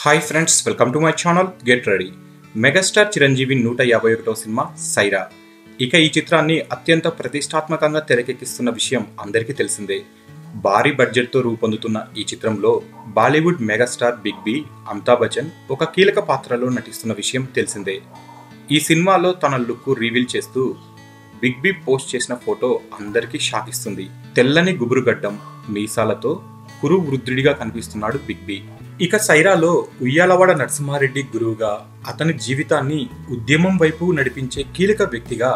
Hi friends welcome to my channel get ready megastar Chiranjeevi నూట యాభై ఒకటో cinema Sye Raa. ఇక ఈ చిత్రాన్ని అత్యంత ప్రతిష్టాత్మకంగా తెరకెక్కిస్తున్న విషయం అందరికీ తెలిసిందే. భారీ బడ్జెట్తో రూపొందుతున్న ఈ చిత్రంలో Bollywood megastar big B Amitabh Bachchan ఒక కీలక పాత్రలో నటిస్తున్న విషయం తెలిసిందే. ఈ సినిమాలో తన లుక్ రివీల్ చేస్తూ బిగ్ బి పోస్ట్ చేసిన ఫోటో అందరికీ షాక్ ఇస్తుంది తెల్లని గుబురుగడ్డం మీసాలతో కురు వృద్ధుడిగా కనిపిస్తున్నాడు బిగ్ బి. ఇక సైరాలో ఉయ్యాలవాడ నరసింహారెడ్డి గురువుగా అతని జీవితాన్ని ఉద్యమం వైపు నడిపించే కీలక వ్యక్తిగా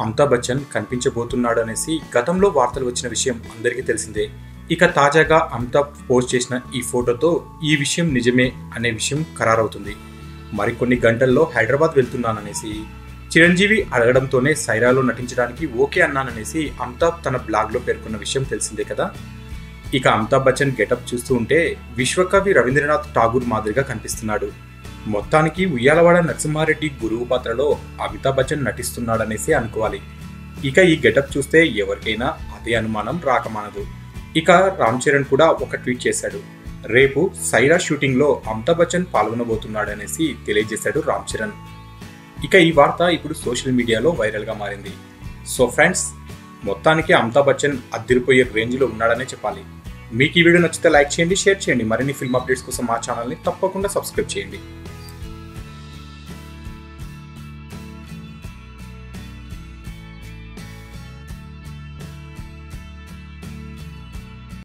అమితాబ్ బచ్చన్ కనిపించబోతున్నాడు అనేసి గతంలో వార్తలు వచ్చిన విషయం అందరికీ తెలిసిందే. ఇక తాజాగా అమితాబ్ పోస్ట్ చేసిన ఈ ఫోటోతో ఈ విషయం నిజమే అనే విషయం ఖరారవుతుంది. మరికొన్ని గంటల్లో హైదరాబాద్ వెళ్తున్నాననేసి చిరంజీవి అడగడంతోనే సైరాలో నటించడానికి ఓకే అన్నాననేసి అమితాబ్ తన బ్లాగ్లో పేర్కొన్న విషయం తెలిసిందే కదా. ఇక అమితాబ్ బచ్చన్ గెటప్ చూస్తూ ఉంటే విశ్వకవి రవీంద్రనాథ్ ఠాగూర్ మాదిరిగా కనిపిస్తున్నాడు. మొత్తానికి ఉయ్యాలవాడ నరసింహారెడ్డి గురువు పాత్రలో అమితాబ్ బచ్చన్ నటిస్తున్నాడనేసి అనుకోవాలి. ఇక ఈ గెటప్ చూస్తే ఎవరికైనా అదే అనుమానం రాకమానదు. ఇక రామ్ చరణ్ కూడా ఒక ట్వీట్ చేశాడు. రేపు సైరా షూటింగ్లో అమితాబ్ బచ్చన్ పాల్గొనబోతున్నాడనేసి తెలియజేశాడు రామ్ చరణ్. ఇక ఈ వార్త ఇప్పుడు సోషల్ మీడియాలో వైరల్గా మారింది. సో ఫ్రెండ్స్ మొత్తానికి అమితాబ్ బచ్చన్ అద్దరిపోయే రేంజ్లో ఉన్నాడనే చెప్పాలి. మీకు ఈ వీడియో నచ్చితే లైక్ చేయండి షేర్ చేయండి. మరిన్ని ఫిల్మ్ అప్డేట్స్ కోసం మా ఛానల్ని తప్పకుండా సబ్స్క్రైబ్ చేయండి.